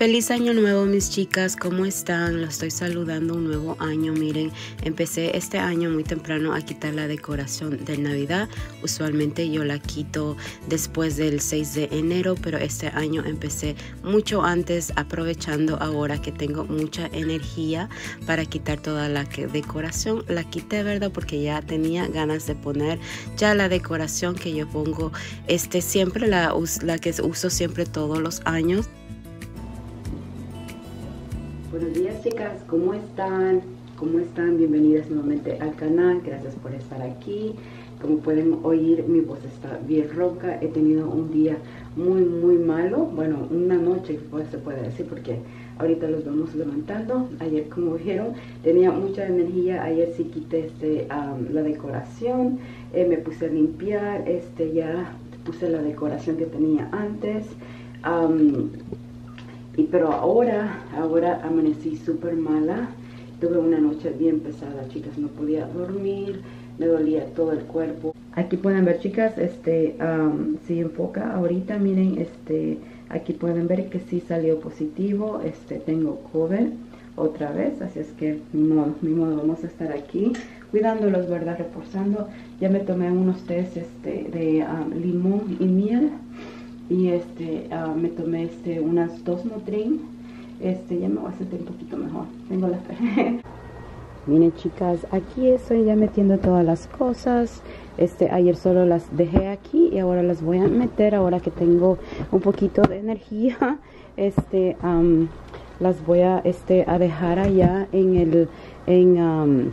Feliz año nuevo mis chicas, ¿cómo están? Los estoy saludando un nuevo año. Miren, empecé este año muy temprano a quitar la decoración de Navidad. Usualmente yo la quito después del 6 de enero, pero este año empecé mucho antes aprovechando ahora que tengo mucha energía para quitar toda la decoración. La quité, ¿verdad? Porque ya tenía ganas de poner ya la decoración que yo pongo este siempre, la, la que uso siempre todos los años. Buenos días chicas, ¿cómo están? ¿Cómo están? Bienvenidas nuevamente al canal, gracias por estar aquí. Como pueden oír, mi voz está bien ronca. He tenido un día muy, muy malo. Bueno, una noche pues, se puede decir porque ahorita los vamos levantando. Ayer, como vieron, tenía mucha energía. Ayer sí quité este, la decoración. Eh, me puse a limpiar. Este, ya puse la decoración que tenía antes pero ahora, ahora amanecí súper mala. Tuve una noche bien pesada, chicas. No podía dormir, me dolía todo el cuerpo. Aquí pueden ver, chicas, este, si enfoca ahorita, miren, este, aquí pueden ver que sí salió positivo. Este, tengo COVID otra vez, así es que ni modo, ni modo, vamos a estar aquí cuidándolos, ¿verdad? Reforzando. Ya me tomé unos test este, de limón y miel y este ah, me tomé este unas dos Nutrin este ya me voy a sentir un poquito mejor. Tengo la fe. Miren chicas aquí estoy ya metiendo todas las cosas. Este ayer solo las dejé aquí y ahora las voy a meter ahora que tengo un poquito de energía. Este las voy a este a dejar allá en el en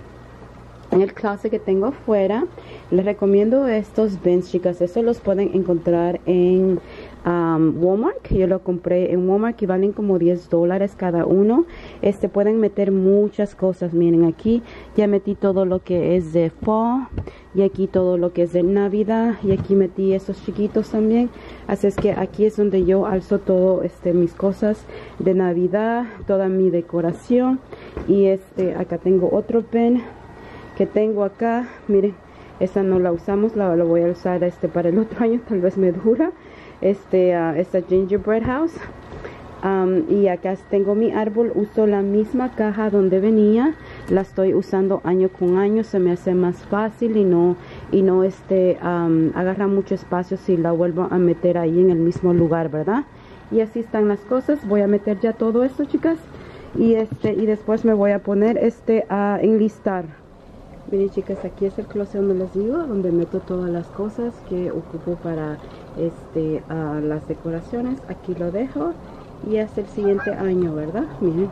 en el clase que tengo afuera. Les recomiendo estos bins chicas. Estos los pueden encontrar en Walmart que yo lo compré en Walmart que valen como 10 dólares cada uno. Este pueden meter muchas cosas. Miren aquí ya metí todo lo que es de fall y aquí todo lo que es de navidad y aquí metí estos chiquitos también. Así es que aquí es donde yo alzo todo este mis cosas de navidad toda mi decoración. Y este acá tengo otro pen que tengo acá. Miren esa no la usamos la, voy a usar este para el otro año tal vez me dura este uh, esta gingerbread house. Y acá tengo mi árbol uso la misma caja donde venía la estoy usando año con año se me hace más fácil y no y no este um, agarra mucho espacio si la vuelvo a meter ahí en el mismo lugar verdad y así están las cosas voy a meter ya todo esto chicas y este y después me voy a poner este a enlistar Miren chicas, aquí es el closet donde les digo, donde meto todas las cosas que ocupo para este las decoraciones. Aquí lo dejo y hasta el siguiente año, ¿verdad? Miren,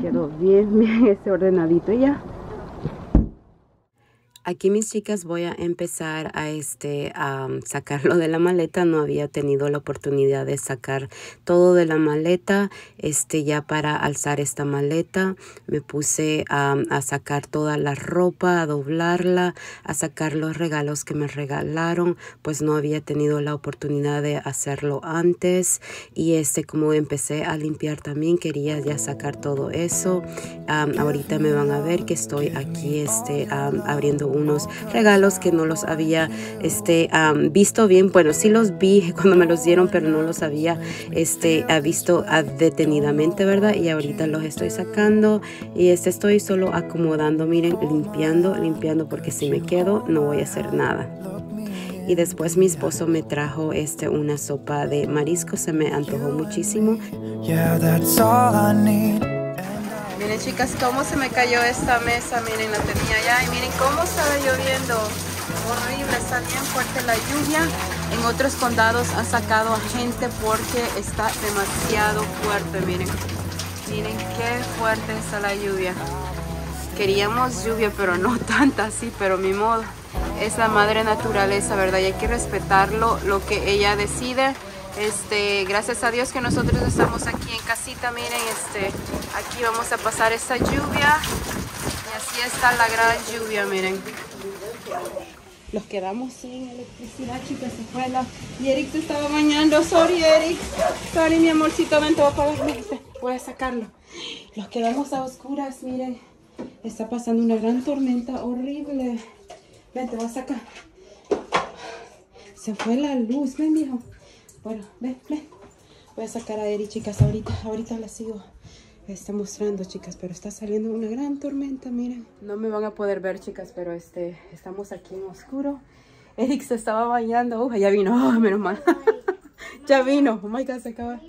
quedó bien, bien este ordenadito ya. Aquí mis chicas voy a empezar a este a sacarlo de la maleta. No había tenido la oportunidad de sacar todo de la maleta. Este ya para alzar esta maleta me puse a, a sacar toda la ropa, a doblarla, a sacar los regalos que me regalaron. Pues no había tenido la oportunidad de hacerlo antes. Y este como empecé a limpiar también quería ya sacar todo eso. ahorita me van a ver que estoy aquí este abriendo unos regalos que no los había este, visto bien. Bueno, sí los vi cuando me los dieron, pero no los había este, visto detenidamente, ¿verdad? Y ahorita los estoy sacando y este estoy solo acomodando, miren, limpiando, limpiando, porque si me quedo no voy a hacer nada y después mi esposo me trajo este una sopa de marisco se me antojó muchísimo Miren chicas cómo se me cayó esta mesa, miren la tenía ya y miren cómo estaba lloviendo. Horrible, está bien fuerte la lluvia. En otros condados han sacado a gente porque está demasiado fuerte, miren. Miren qué fuerte está la lluvia. Queríamos lluvia, pero no tanta así, pero mi modo. Es la madre naturaleza, ¿verdad? Y hay que respetarlo, lo que ella decide. Este, gracias a Dios que nosotros estamos aquí en casita, miren, este, aquí vamos a pasar esta lluvia y así está la gran lluvia, miren. Los quedamos sin electricidad, chicas, se fue la... Y Eric se estaba bañando, sorry Eric, sorry mi amorcito, ven, te voy a apagar, voy a sacarlo. Los quedamos a oscuras, miren, está pasando una gran tormenta horrible. Ven, te voy a sacar. Se fue la luz, ven, hijo. Bueno, ven, ven. Voy a sacar a Eri, chicas, ahorita, ahorita la sigo. Está mostrando, chicas, pero está saliendo una gran tormenta, miren. No me van a poder ver, chicas, pero este, estamos aquí en oscuro. Eric se estaba bañando. Uh, ya vino, oh, menos mal. ya vino. Oh my God, se acaba.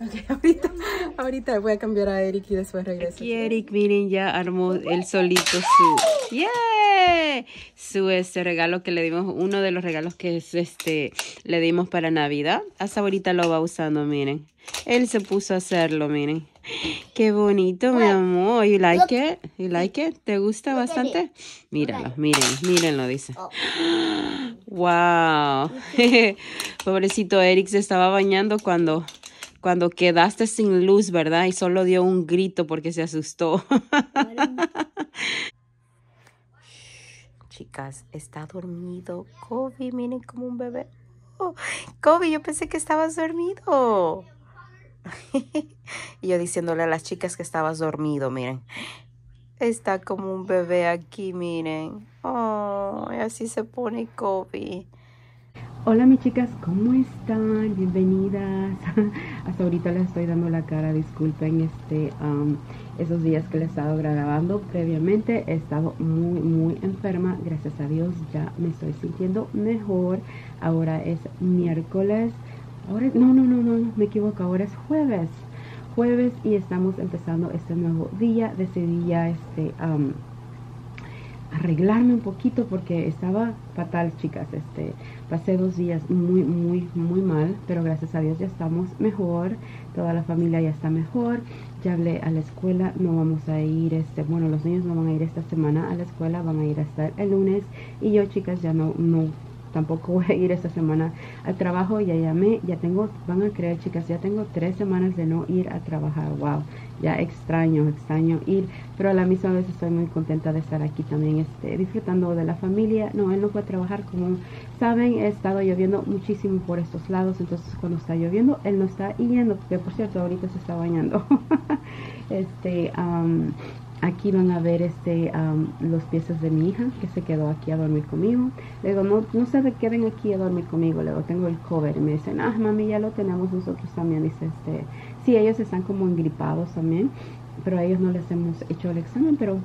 Ok, ahorita, ahorita voy a cambiar a Eric y después regreso. Aquí Eric, miren, ya armó el solito su... ¡Yeah! Su este regalo que le dimos, uno de los regalos que es este le dimos para Navidad. Hasta ahorita lo va usando, miren. Él se puso a hacerlo, miren. Qué bonito, mi amor. You like it? You like it? ¿Te gusta bastante? Míralo, miren, mírenlo, dice. Oh. Wow. Pobrecito Eric se estaba bañando cuando cuando quedaste sin luz, ¿verdad? Y solo dio un grito porque se asustó. Chicas, está dormido. Kobe, miren como un bebé. Oh, Kobe, yo pensé que estabas dormido. y yo diciéndole a las chicas que estabas dormido, miren. Está como un bebé aquí, miren. Oh, así se pone Kobe. Hola mis chicas, ¿cómo están? Bienvenidas. Hasta ahorita les estoy dando la cara, disculpen este, um, esos días que les he estado grabando previamente. He estado muy, muy enferma, gracias a Dios ya me estoy sintiendo mejor. Ahora es miércoles Ahora, no, no, no, no, me equivoco, ahora es jueves. Jueves y estamos empezando este nuevo día. Decidí ya este, arreglarme un poquito porque estaba fatal, chicas. Este, pasé dos días muy, muy, muy mal, pero gracias a Dios ya estamos mejor. Toda la familia ya está mejor. Ya hablé a la escuela, no vamos a ir, este, bueno, los niños no van a ir esta semana a la escuela, van a ir hasta el lunes. Y yo, chicas, ya no, no tampoco voy a ir esta semana al trabajo, ya llamé, ya tengo, van a creer chicas, ya tengo tres semanas de no ir a trabajar, wow, ya extraño, extraño ir, pero a la misma vez estoy muy contenta de estar aquí también, este, disfrutando de la familia, no, él no fue a trabajar, como saben, he estado lloviendo muchísimo por estos lados, entonces cuando está lloviendo, él no está yendo, que por cierto, ahorita se está bañando, este, Aquí van a ver este los piezas de mi hija que se quedó aquí a dormir conmigo. Le digo, no, no se queden aquí a dormir conmigo. Luego tengo el cover. Y me dicen, ah, mami, ya lo tenemos nosotros también. Dice, este, sí, ellos están como engripados también. Pero a ellos no les hemos hecho el examen. Pero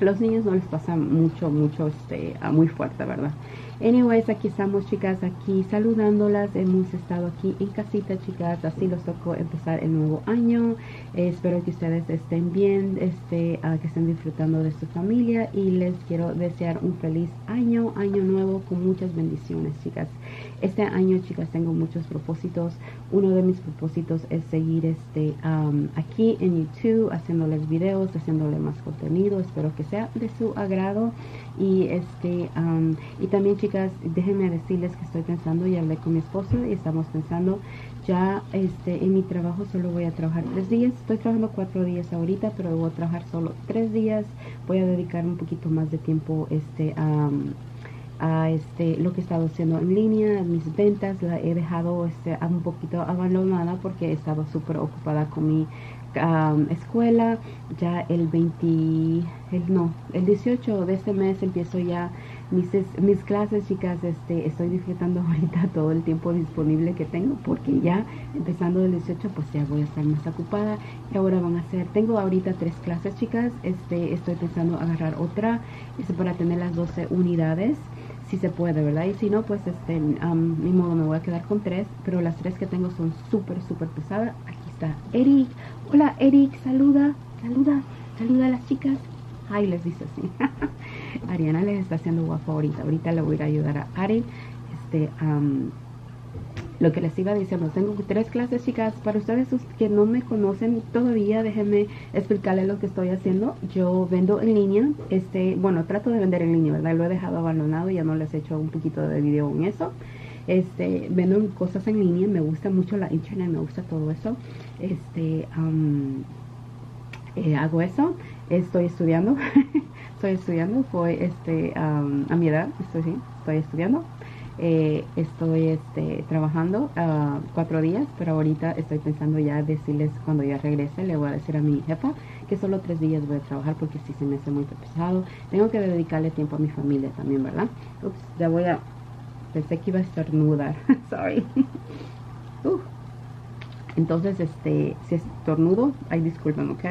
los niños no les pasa mucho, mucho, este, muy fuerte, ¿verdad? Anyways, aquí estamos chicas, aquí saludándolas. Hemos estado aquí en casita chicas, así los tocó empezar el nuevo año. espero que ustedes estén bien, este, ah, que estén disfrutando de su familia y les quiero desear un feliz año, año nuevo con muchas bendiciones chicas. Este año chicas tengo muchos propósitos. Uno de mis propósitos es seguir este, aquí en YouTube haciéndoles videos, haciéndole más contenido. Espero que sea de su agrado. Y, este, y también chicas, déjenme decirles que estoy pensando y hablé con mi esposo y estamos pensando ya este, en mi trabajo solo voy a trabajar tres días. Estoy trabajando cuatro días ahorita, pero voy a trabajar solo tres días. Voy a dedicar un poquito más de tiempo este, a este, lo que he estado haciendo en línea, mis ventas, la he dejado este, un poquito abandonada porque he estado súper ocupada con mi escuela. Ya el 20, el, no, el 18 de este mes empiezo ya mis, mis clases, chicas. Este, estoy disfrutando ahorita todo el tiempo disponible que tengo porque ya empezando el 18 pues ya voy a estar más ocupada. Y ahora van a ser, tengo ahorita tres clases, chicas. Este, estoy pensando agarrar otra este, para tener las 12 unidades si se puede, ¿verdad? Y si no, pues este, mi modo me voy a quedar con tres, pero las tres que tengo son súper, súper pesadas. Aquí está Eric. Hola Eric, saluda, saluda, saluda a las chicas. Ay, les dice así. Ariana les está haciendo guapo ahorita. Ahorita le voy a ayudar a Ari. Este, lo que les iba diciendo, tengo tres clases chicas, para ustedes que no me conocen todavía, déjenme explicarles lo que estoy haciendo, yo vendo en línea, este, bueno, trato de vender en línea, ¿verdad? Lo he dejado abandonado, ya no les he hecho un poquito de video en eso, este, vendo cosas en línea, me gusta mucho la internet, me gusta todo eso, este, eh, hago eso, estoy estudiando, estoy estudiando, fue este, a mi edad, estoy, estoy estudiando, eh, estoy este, trabajando uh, cuatro días, pero ahorita estoy pensando ya decirles cuando ya regrese, le voy a decir a mi jefa que solo tres días voy a trabajar porque si se me hace muy pesado. Tengo que dedicarle tiempo a mi familia también, ¿verdad? Ups, ya voy a... Pensé que iba a estornudar. Sorry. uh. Entonces, este, si es tornudo, ay, disculpen, ¿ok?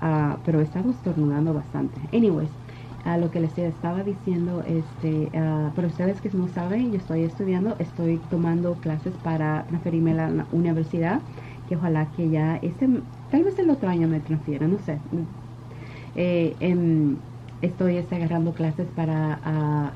Ah, pero estamos estornudando bastante. Anyways, a lo que les estaba diciendo, este, uh, para ustedes que no saben, yo estoy estudiando, estoy tomando clases para transferirme a la universidad, que ojalá que ya este, tal vez el otro año me transfiera, no sé. Eh, em, estoy este, agarrando clases para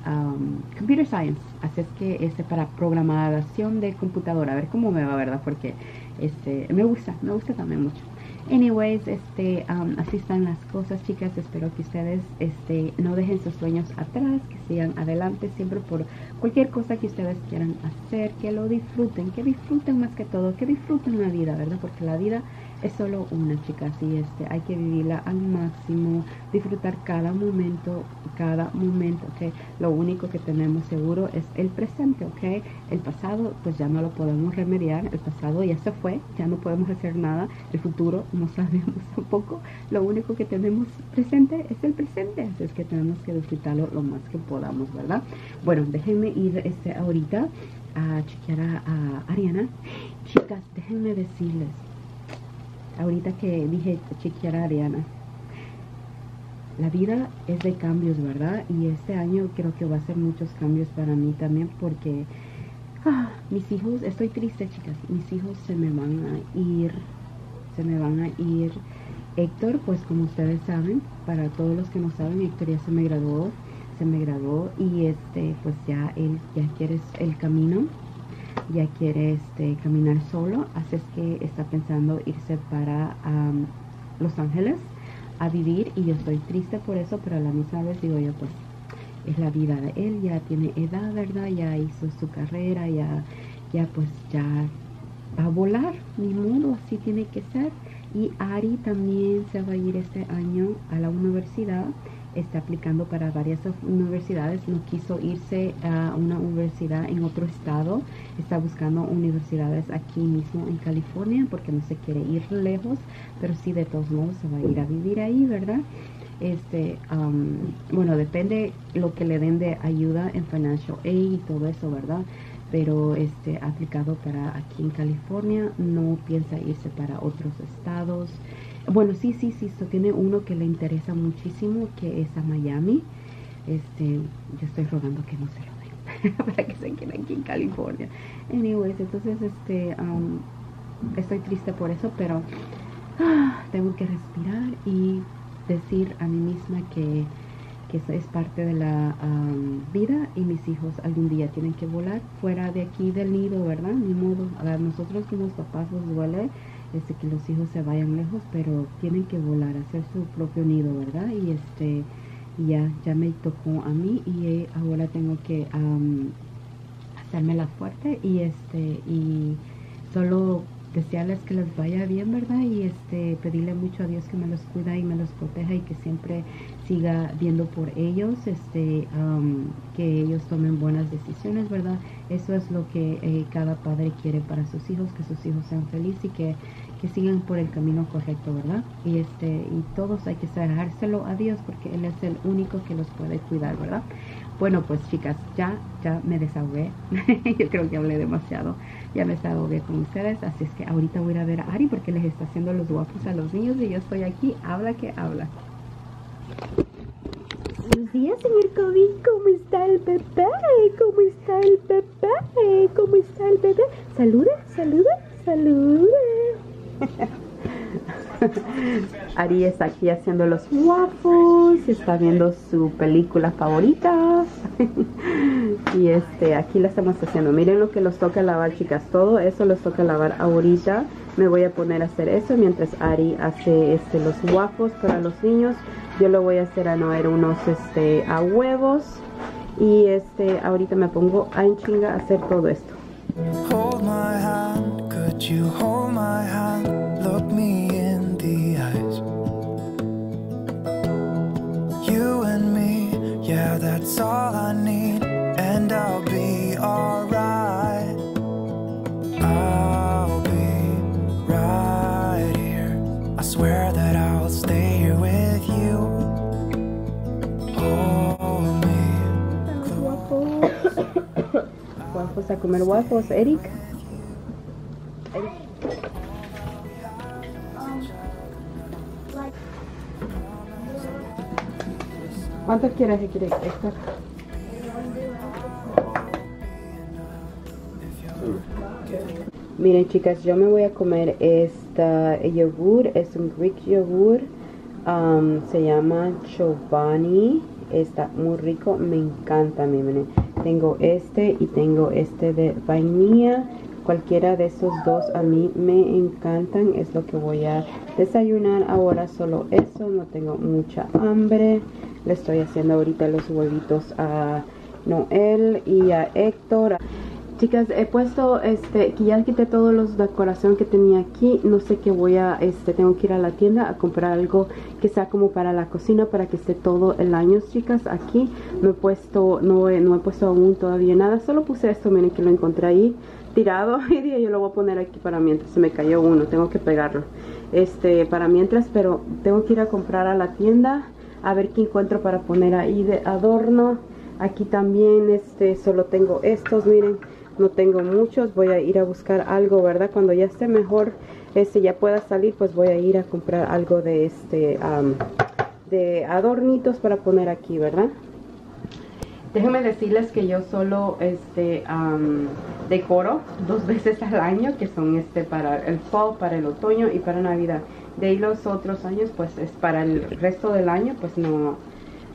uh, computer science, así es que este para programación de computadora, a ver cómo me va, ¿verdad? Porque este me gusta, me gusta también mucho. Anyways, este, um, así están las cosas, chicas. Espero que ustedes este, no dejen sus sueños atrás, que sigan adelante siempre por cualquier cosa que ustedes quieran hacer, que lo disfruten, que disfruten más que todo, que disfruten la vida, ¿verdad? Porque la vida es solo una, chicas, y este, hay que vivirla al máximo, disfrutar cada momento, cada momento, ¿ok? Lo único que tenemos seguro es el presente, ¿ok? El pasado, pues ya no lo podemos remediar, el pasado ya se fue, ya no podemos hacer nada, el futuro no sabemos tampoco, lo único que tenemos presente es el presente, así es que tenemos que disfrutarlo lo más que podamos, ¿verdad? Bueno, déjenme ir este, ahorita a chequear a Ariana. Chicas, déjenme decirles, ahorita que dije chequear a Ariana. La vida es de cambios, ¿verdad? Y este año creo que va a ser muchos cambios para mí también porque ah, mis hijos, estoy triste chicas, mis hijos se me van a ir, se me van a ir. Héctor, pues como ustedes saben, para todos los que no saben, Héctor ya se me graduó, se me graduó y este, pues ya él ya quiere el camino ya quiere este, caminar solo, así es que está pensando irse para Los Ángeles a vivir y yo estoy triste por eso, pero a la misma vez digo yo, pues es la vida de él, ya tiene edad, ¿verdad? Ya hizo su carrera, ya, ya pues ya va a volar, ni modo, así tiene que ser. Y Ari también se va a ir este año a la universidad está aplicando para varias universidades, no quiso irse a una universidad en otro estado, está buscando universidades aquí mismo en California porque no se quiere ir lejos, pero sí de todos modos se va a ir a vivir ahí, ¿verdad? Este, bueno, depende lo que le den de ayuda en financial aid y todo eso, ¿verdad? Pero este, aplicado para aquí en California, no piensa irse para otros estados. Bueno, sí, sí, sí, esto tiene uno que le interesa muchísimo, que es a Miami. Este, yo estoy rogando que no se lo den, para que se queden aquí en California. Anyways, entonces, este, um, estoy triste por eso, pero ah, tengo que respirar y decir a mí misma que, que eso es parte de la um, vida y mis hijos algún día tienen que volar fuera de aquí del nido, ¿verdad? Ni modo, a nosotros como papás nos duele este, que los hijos se vayan lejos, pero tienen que volar, hacer su propio nido, ¿verdad? Y este, ya, ya me tocó a mí y eh, ahora tengo que hacerme la fuerte y este, y solo desearles que les vaya bien, ¿verdad? Y este, pedirle mucho a Dios que me los cuida y me los proteja y que siempre siga viendo por ellos, este, que ellos tomen buenas decisiones, ¿verdad? Eso es lo que eh, cada padre quiere para sus hijos, que sus hijos sean felices y que, que, sigan por el camino correcto, ¿verdad? Y este, y todos hay que dejárselo a Dios porque Él es el único que los puede cuidar, ¿verdad? Bueno, pues chicas, ya, ya me desahogué. Yo creo que hablé demasiado. Ya me desahogué con ustedes. Así es que ahorita voy a a ver a Ari porque les está haciendo los guapos a los niños y yo estoy aquí. Habla que habla. Buenos días, señor Kobe. ¿Cómo está el bebé? ¿Cómo está el bebé? ¿Cómo está el bebé? Saluda, saluda, saluda. Ari está aquí haciendo los waffles, está viendo su película favorita. y este, aquí la estamos haciendo. Miren lo que los toca lavar, chicas. Todo eso los toca lavar ahorita. Me voy a poner a hacer eso mientras Ari hace este, los waffles para los niños. Yo lo voy a hacer a Noer unos este, a huevos. Y este, ahorita me pongo a enchinga a hacer todo esto. Hold my hand, could you hold my hand, look me in the eyes. You and me, yeah, that's all I need, and I'll be alright. Guajos a comer guajos, Eric. Eric. ¿Cuántos quieres que quieres Héctor? Miren chicas, yo me voy a comer esta yogur, es un Greek yogur, um, se llama Chobani, está muy rico, me encanta a mí, miren. Tengo este y tengo este de vainilla, cualquiera de esos dos a mí me encantan, es lo que voy a desayunar ahora, solo eso, no tengo mucha hambre, le estoy haciendo ahorita los huevitos a Noel y a Héctor. Chicas, he puesto, este, que ya quité todos los decoración que tenía aquí. No sé qué voy a, este, tengo que ir a la tienda a comprar algo que sea como para la cocina, para que esté todo el año, chicas. Aquí no he puesto, no he, no he puesto aún todavía nada. Solo puse esto, miren que lo encontré ahí tirado. Y dije, yo lo voy a poner aquí para mientras. Se me cayó uno, tengo que pegarlo. Este, para mientras, pero tengo que ir a comprar a la tienda a ver qué encuentro para poner ahí de adorno. Aquí también, este, solo tengo estos, miren no tengo muchos voy a ir a buscar algo verdad cuando ya esté mejor este ya pueda salir pues voy a ir a comprar algo de este de adornitos para poner aquí verdad déjenme decirles que yo solo este decoro dos veces al año que son este para el fall para el otoño y para navidad. De ahí los otros años pues es para el resto del año pues no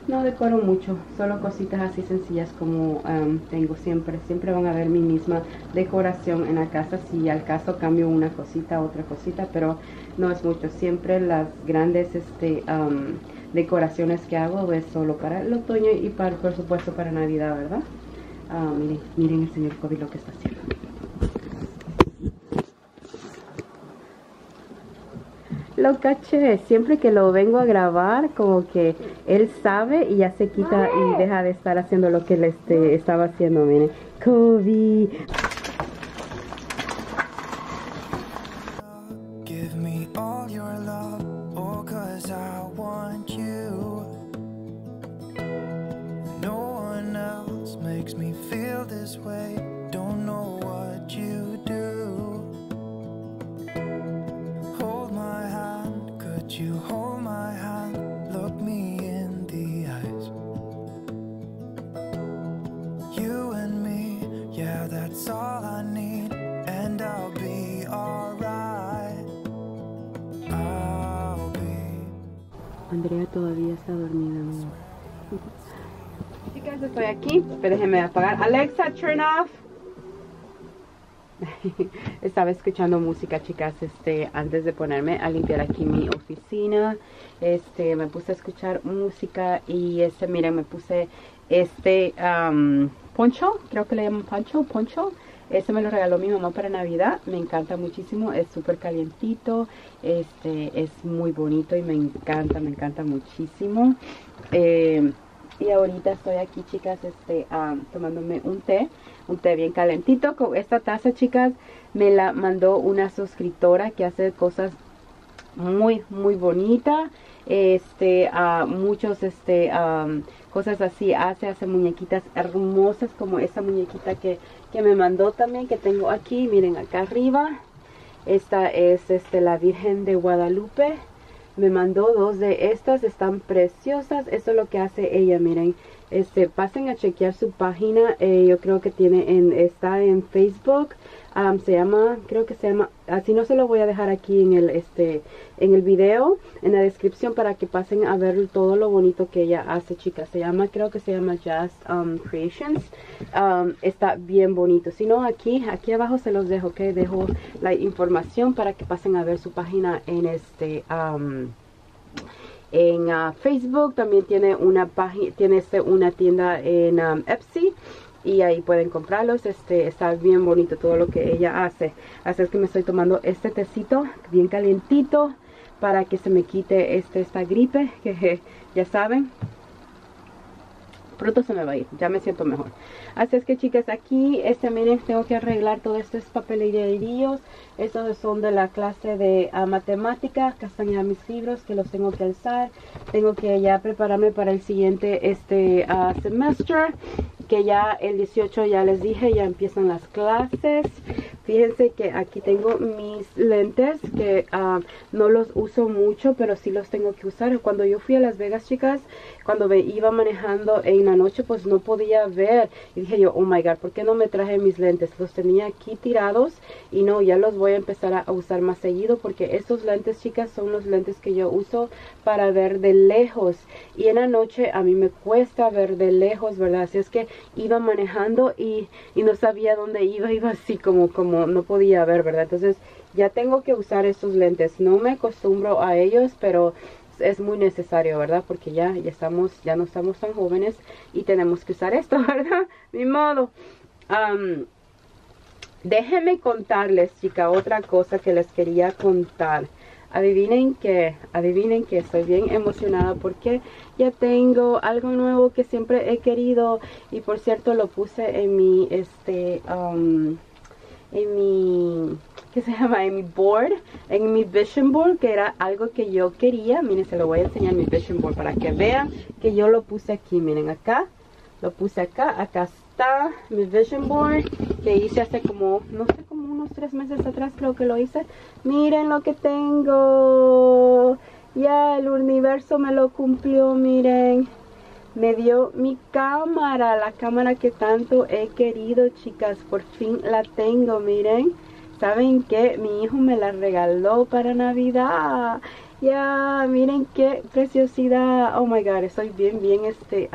no decoro mucho, solo cositas así sencillas como tengo siempre. Siempre van a ver mi misma decoración en la casa. Si al caso cambio una cosita, otra cosita, pero no es mucho. Siempre las grandes este, decoraciones que hago es solo para el otoño y para, por supuesto para Navidad, ¿verdad? Ah, miren, miren el señor Kobe lo que está haciendo. Lo caché. Siempre que lo vengo a grabar, como que él sabe y ya se quita y deja de estar haciendo lo que él este, estaba haciendo. Miren, Kobe. Andrea todavía está dormida. Chicas, estoy aquí. Déjenme apagar. Alexa, turn off. Estaba escuchando música, chicas, este, antes de ponerme a limpiar aquí mi oficina. Este, me puse a escuchar música y este, miren, me puse este um, poncho, creo que le llaman poncho, poncho este me lo regaló mi mamá para Navidad. Me encanta muchísimo. Es súper calientito. Este es muy bonito y me encanta, me encanta muchísimo. Eh, y ahorita estoy aquí, chicas, este, tomándome un té. Un té bien calentito. Con esta taza, chicas, me la mandó una suscriptora que hace cosas muy, muy bonitas. Este, a muchos, este, cosas así. Hace, hace muñequitas hermosas como esta muñequita que que me mandó también que tengo aquí. Miren acá arriba. Esta es este la Virgen de Guadalupe. Me mandó dos de estas. Están preciosas. Eso es lo que hace ella miren. Este pasen a chequear su página. Eh, yo creo que tiene en está en Facebook se llama, creo que se llama, así no se lo voy a dejar aquí en el, este, en el video, en la descripción para que pasen a ver todo lo bonito que ella hace, chicas. Se llama, creo que se llama Just um, Creations. Um, está bien bonito. Si no, aquí, aquí abajo se los dejo, que dejo la información para que pasen a ver su página en este, um, en uh, Facebook. También tiene una página, tiene este, una tienda en Etsy y ahí pueden comprarlos. Este está bien bonito todo lo que ella hace. Así es que me estoy tomando este tecito bien calientito para que se me quite este esta gripe que ya saben. Pronto se me va a ir, ya me siento mejor. Así es que chicas, aquí este miren, tengo que arreglar todos estos papeleríos. Estos son de la clase de uh, matemática. Acá están ya mis libros que los tengo que alzar. Tengo que ya prepararme para el siguiente este uh, semestre que ya el 18 ya les dije, ya empiezan las clases. Fíjense que aquí tengo mis lentes que ah, no los uso mucho, pero sí los tengo que usar. Cuando yo fui a Las Vegas, chicas, cuando me iba manejando en la noche, pues no podía ver. Y dije yo, oh my God, ¿por qué no me traje mis lentes? Los tenía aquí tirados y no, ya los voy a empezar a usar más seguido porque estos lentes, chicas, son los lentes que yo uso para ver de lejos. Y en la noche a mí me cuesta ver de lejos, ¿verdad? Así es que iba manejando y, y no sabía dónde iba, iba así como, como no podía ver, ¿verdad? Entonces ya tengo que usar estos lentes. No me acostumbro a ellos, pero es muy necesario, ¿verdad? Porque ya, ya estamos, ya no estamos tan jóvenes y tenemos que usar esto, ¿verdad? Mi modo. déjenme contarles, chica, otra cosa que les quería contar. Adivinen que, adivinen que estoy bien emocionada porque ya tengo algo nuevo que siempre he querido y por cierto lo puse en mi, este, en mi, ¿qué se llama? En mi board, en mi vision board, que era algo que yo quería. Miren, se lo voy a enseñar mi vision board para que vean que yo lo puse aquí. Miren, acá, lo puse acá, acá está mi vision board que hice hace como, no sé, como unos tres meses atrás creo que lo hice. Miren lo que tengo. Ya el universo me lo cumplió, miren me dio mi cámara, la cámara que tanto he querido, chicas. Por fin la tengo, miren. ¿Saben qué? Mi hijo me la regaló para Navidad. Ya, miren qué preciosidad. Oh my god, estoy bien, bien este,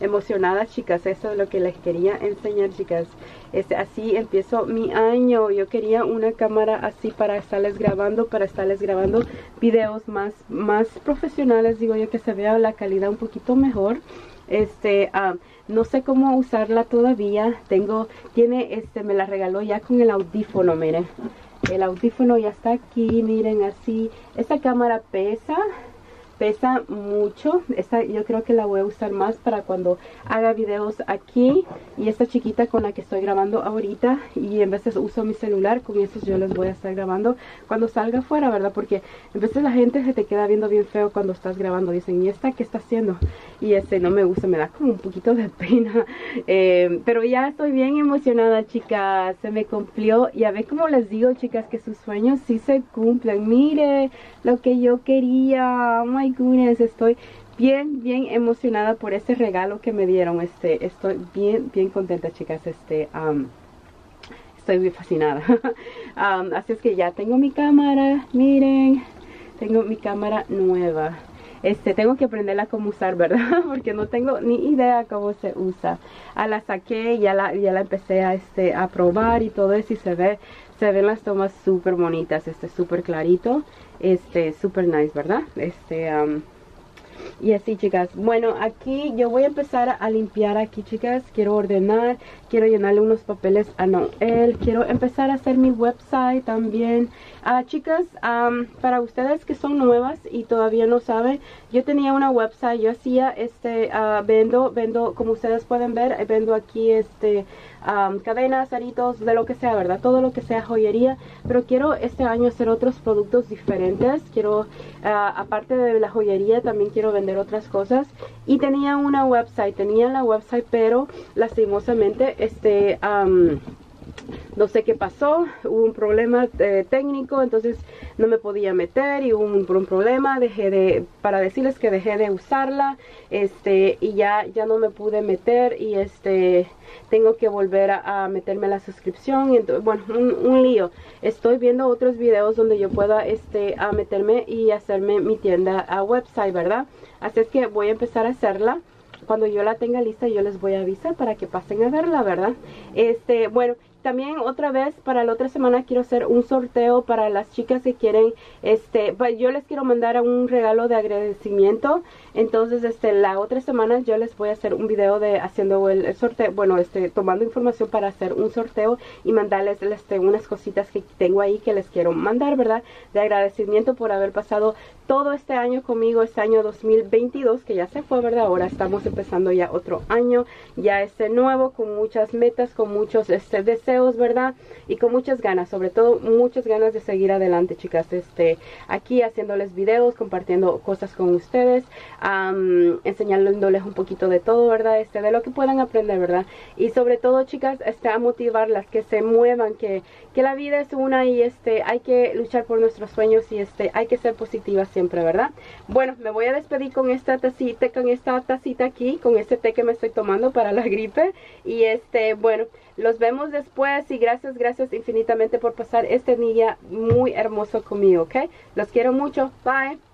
emocionada, chicas. Eso es lo que les quería enseñar, chicas. Este, así empiezo mi año. Yo quería una cámara así para estarles grabando, para estarles grabando videos más, más profesionales. Digo yo que se vea la calidad un poquito mejor. Este, no sé cómo usarla todavía. Tengo, tiene, este, me la regaló ya con el audífono, miren el audífono ya está aquí miren así esta cámara pesa pesa mucho. Esta yo creo que la voy a usar más para cuando haga videos aquí y esta chiquita con la que estoy grabando ahorita. Y en veces uso mi celular con esos yo les voy a estar grabando cuando salga afuera verdad porque en veces la gente se te queda viendo bien feo cuando estás grabando. Dicen y esta qué está haciendo y este no me gusta me da como un poquito de pena. Eh, pero ya estoy bien emocionada chicas. Se me cumplió. Y a ver como les digo chicas que sus sueños sí se cumplen. Mire lo que yo quería. Oh estoy bien, bien emocionada por este regalo que me dieron. Este, estoy bien, bien contenta, chicas. Este, estoy muy fascinada. así es que ya tengo mi cámara, miren, tengo mi cámara nueva. Este, tengo que aprenderla cómo usar, ¿verdad? Porque no tengo ni idea cómo se usa. A la saqué, ya la, ya la empecé a, este, a probar y todo eso y se ve, se ven las tomas súper bonitas, este, súper clarito este super nice verdad este y así chicas. Bueno aquí yo voy a empezar a limpiar aquí chicas. Quiero ordenar quiero llenarle unos papeles. A Noel quiero empezar a hacer mi website también. Ah, chicas, para ustedes que son nuevas y todavía no saben, yo tenía una website, yo hacía este, uh, vendo, vendo, como ustedes pueden ver, eh, vendo aquí este, cadenas, aritos, de lo que sea, ¿verdad? Todo lo que sea joyería, pero quiero este año hacer otros productos diferentes, quiero, ah, aparte de la joyería, también quiero vender otras cosas. Y tenía una website, tenía la website, pero lastimosamente, este, no sé qué pasó, hubo un problema eh, técnico, entonces no me podía meter y hubo un, problema, dejé de, para decirles que dejé de usarla, este, y ya, ya no me pude meter y este, tengo que volver a, meterme la suscripción, entonces, bueno, un, lío. Estoy viendo otros videos donde yo pueda, este, a meterme y hacerme mi tienda a website, ¿verdad? Así es que voy a empezar a hacerla cuando yo la tenga lista yo les voy a avisar para que pasen a verla, ¿verdad? Este, bueno, también otra vez para la otra semana quiero hacer un sorteo para las chicas que quieren este pues, yo les quiero mandar un regalo de agradecimiento entonces este la otra semana yo les voy a hacer un video de haciendo el, sorteo bueno este tomando información para hacer un sorteo y mandarles este, unas cositas que tengo ahí que les quiero mandar verdad de agradecimiento por haber pasado todo este año conmigo este año 2022 que ya se fue verdad ahora estamos empezando ya otro año ya este nuevo con muchas metas con muchos este deseos ¿verdad? Y con muchas ganas, sobre todo muchas ganas de seguir adelante, chicas. Este, aquí haciéndoles videos, compartiendo cosas con ustedes, enseñándoles un poquito de todo, ¿verdad? Este, de lo que puedan aprender, ¿verdad? Y sobre todo, chicas, este, a motivarlas, que se muevan, que, que la vida es una y este, hay que luchar por nuestros sueños y este, hay que ser positivas siempre, ¿verdad? Bueno, me voy a despedir con esta tacita, con esta tacita aquí, con este té que me estoy tomando para la gripe. Y este, bueno, los vemos después y gracias, gracias infinitamente por pasar este día muy hermoso conmigo, ¿ok? Los quiero mucho. Bye.